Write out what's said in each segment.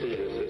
en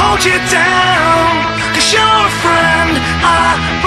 hold you down. Cause you're a friend, I.